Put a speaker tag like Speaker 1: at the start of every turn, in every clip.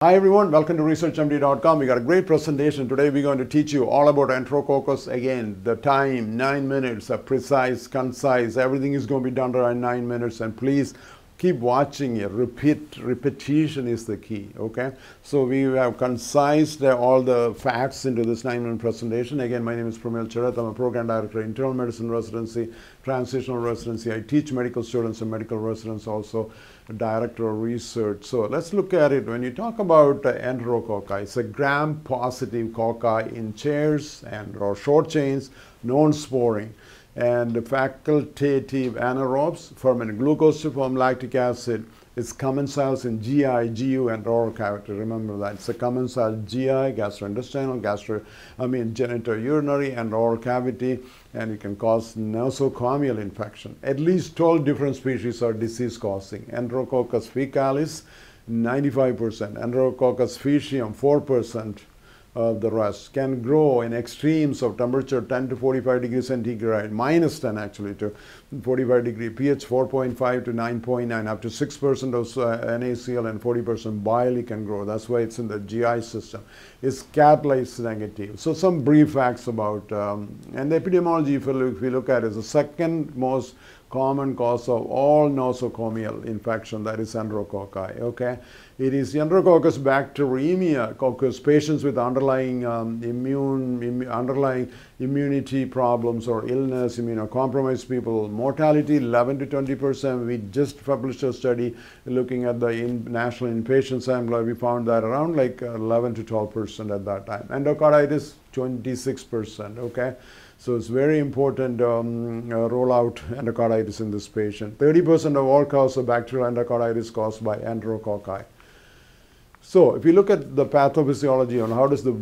Speaker 1: Hi everyone, welcome to researchmd.com. We got a great presentation. Today we're going to teach you all about enterococcus. Again, the time, nine minutes, a precise, concise, everything is going to be done around nine minutes. And please keep watching it. Repeat, repetition is the key, okay? So we have concised uh, all the facts into this nine minute presentation. Again, my name is Pramil Cheriyath. I'm a program director, internal medicine residency, transitional residency. I teach medical students and medical residents also director of research. So let's look at it. When you talk about uh, enterococci, it's a gram-positive cocci in chairs and or short chains, non-sporing, and facultative anaerobes ferment glucose to form lactic acid. It's commensals in GI, GU, and oral cavity. Remember that. It's a commensal GI, gastrointestinal, gastro, I mean genitourinary, and oral cavity, and it can cause nosocomial infection. At least 12 different species are disease causing. Enterococcus fecalis, 95%. Enterococcus faecium, 4% of the rest can grow in extremes of temperature 10 to 45 degrees centigrade, minus 10 actually to 45 degree, pH 4.5 to 9.9, up to 6% of uh, NaCl and 40% bile can grow. That's why it's in the GI system. It's catalase negative. So some brief facts about, um, and the epidemiology, if you, look, look at it, is the second most common cause of all nosocomial infection, that is enterococci, okay? It is enterococcus bacteremia, coccus, patients with underlying um, immune, Im underlying immunity problems or illness, immunocompromised people, mortality 11 to 20 percent. We just published a study looking at the in national inpatient sample. We found that around like 11 to 12 percent at that time. Endocarditis 26 percent, okay? So it's very important um, uh, roll out endocarditis in this patient. 30% of all cause of bacterial endocarditis caused by enterococci. So if you look at the pathophysiology on how does the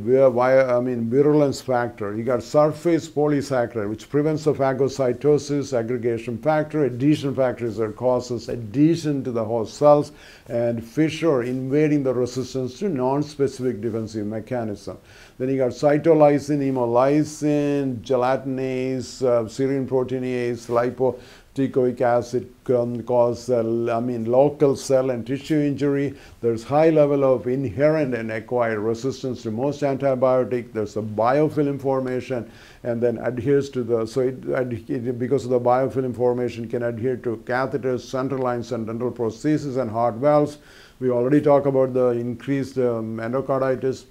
Speaker 1: I mean virulence factor, you got surface polysaccharide which prevents the phagocytosis, aggregation factor, adhesion factors that causes adhesion to the host cells, and fissure invading the resistance to non-specific defensive mechanism. Then you got cytolysin, hemolysin, gelatinase, uh, serine proteinase, lipo teichoic acid can cause, I mean, local cell and tissue injury. There's high level of inherent and acquired resistance to most antibiotic. There's a biofilm formation and then adheres to the, so it, it, because of the biofilm formation can adhere to catheters, central lines and dental prostheses and heart valves. We already talked about the increased um, endocarditis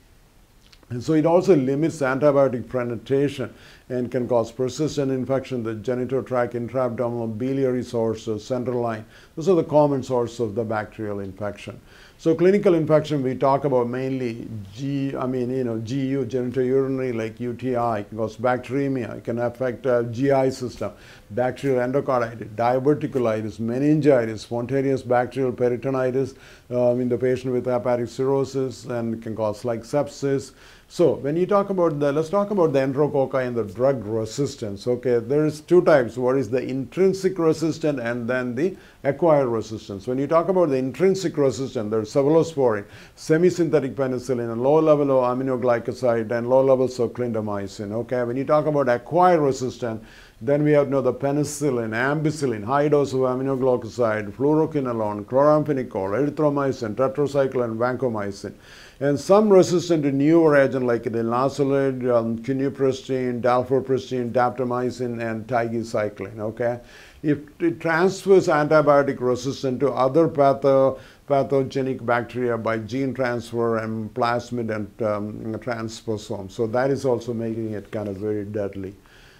Speaker 1: and so it also limits antibiotic penetration and can cause persistent infection, the genital tract, intra-abdominal, biliary sources, uh, central line. Those are the common source of the bacterial infection. So clinical infection, we talk about mainly G, I mean, you know, GU, genitourinary, like UTI, it can cause bacteremia, it can affect uh, GI system, bacterial endocarditis, diverticulitis, meningitis, spontaneous bacterial peritonitis um, in the patient with hepatic cirrhosis, and can cause like sepsis, so when you talk about the, let's talk about the enterococci and the drug resistance. Okay, there is two types. What is the intrinsic resistant and then the acquired resistance. When you talk about the intrinsic resistance, there's cephalosporin, semi-synthetic penicillin, and low level of aminoglycoside and low levels of clindamycin. Okay, when you talk about acquired resistance, then we have you know, the penicillin, ampicillin, high dose of aminoglycoside, fluoroquinolone, chloramphenicol, erythromycin, tetracycline, vancomycin and some resistant to newer agents like the um, quinupristin, dalfopristin, daptomycin, and tigecycline, okay? If it transfers antibiotic resistance to other patho pathogenic bacteria by gene transfer and plasmid and um, transposon. So that is also making it kind of very deadly.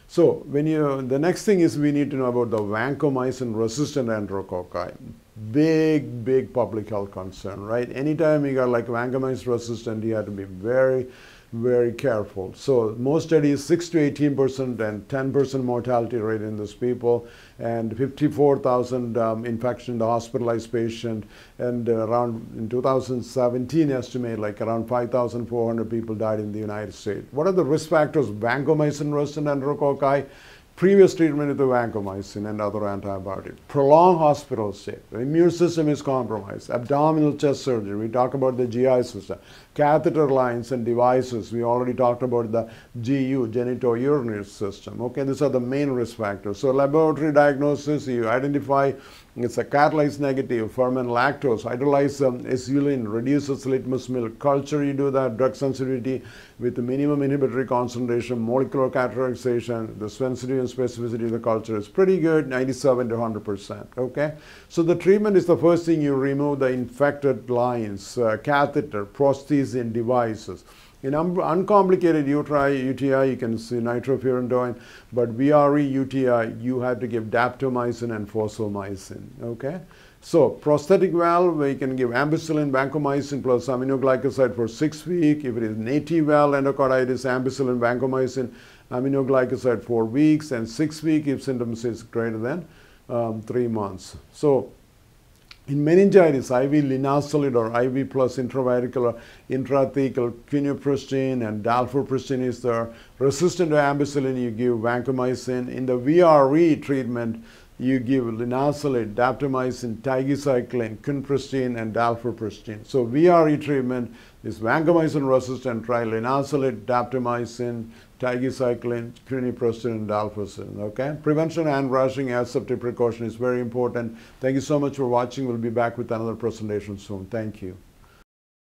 Speaker 1: So when you, the next thing is we need to know about the vancomycin resistant enterococci big, big public health concern, right? Anytime you got like vancomycin resistant, you have to be very, very careful. So most studies, 6 to 18% and 10% mortality rate in these people and 54,000 um, infection hospitalized patient and uh, around in 2017 estimate like around 5,400 people died in the United States. What are the risk factors? Vancomycin resistant enterococci, previous treatment with the vancomycin and other antibiotics, prolonged hospital stay, the immune system is compromised, abdominal chest surgery, we talk about the GI system, catheter lines and devices, we already talked about the GU, genitourinary system. Okay, these are the main risk factors. So laboratory diagnosis, you identify It's a catalase negative, ferment lactose, hydrolyze um, acetylene, reduces litmus milk. Culture, you do that, drug sensitivity with the minimum inhibitory concentration, molecular characterization, the sensitivity and specificity of the culture is pretty good, 97 to 100%, okay? So the treatment is the first thing you remove the infected lines, uh, catheter, prosthesis, and devices. In un uncomplicated UTI, UTI, you can see nitrofurantoin, but VRE UTI, you have to give daptomycin and fosfomycin, okay? So prosthetic valve, we can give ampicillin, vancomycin plus aminoglycoside for six weeks. If it is native valve endocarditis, ampicillin, vancomycin, aminoglycoside four weeks, and six weeks if symptoms is greater than um, three months. So in meningitis, IV linezolid or IV plus intravesical, intrathecal quinupristin and dalfopristin is there. Resistant to ampicillin, you give vancomycin. In the VRE treatment, you give linezolid, daptomycin, tigecycline, quinupristin, and dalfopristin. So VRE treatment is vancomycin resistant, try linezolid, daptomycin, tigecycline, quinupristin, and dalfacin. Okay. Prevention and rushing aseptic precaution is very important. Thank you so much for watching. We'll be back with another presentation soon. Thank you.